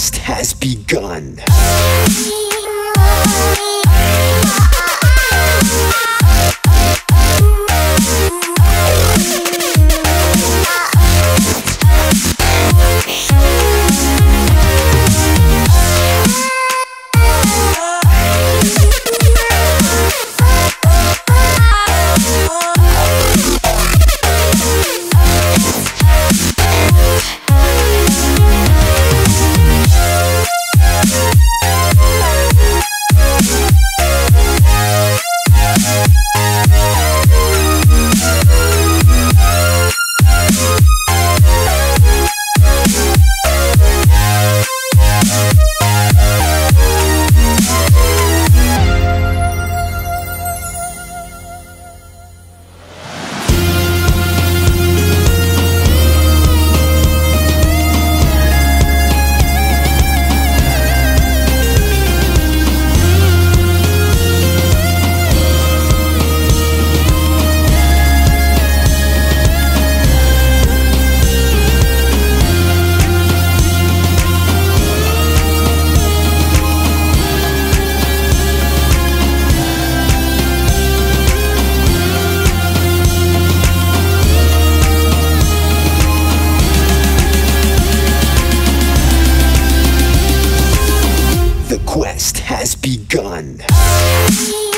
quest has begun. Oh, begun.